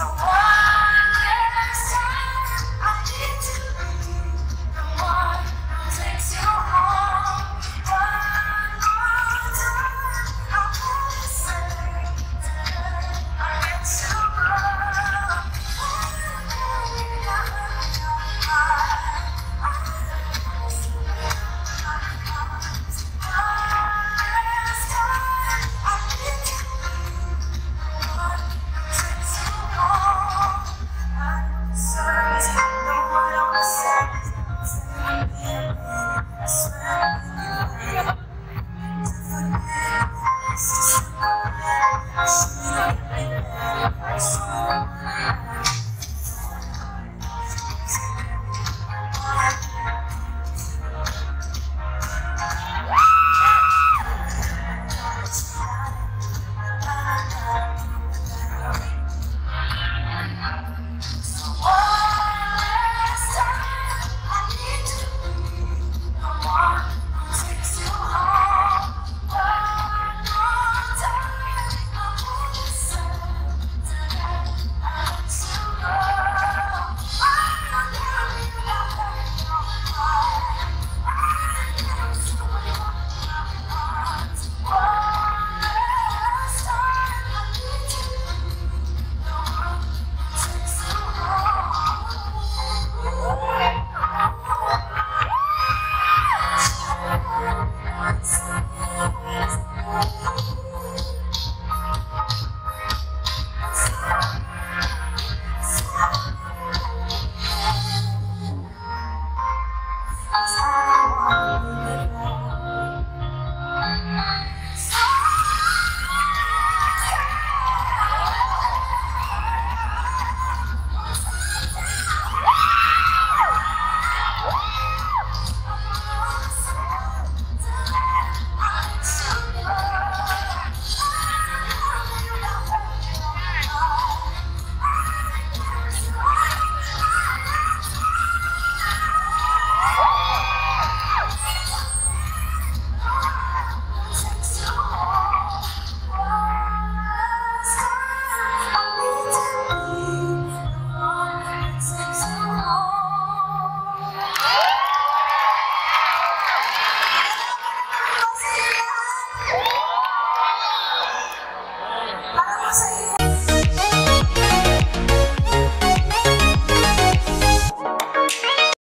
Awesome. Thank you.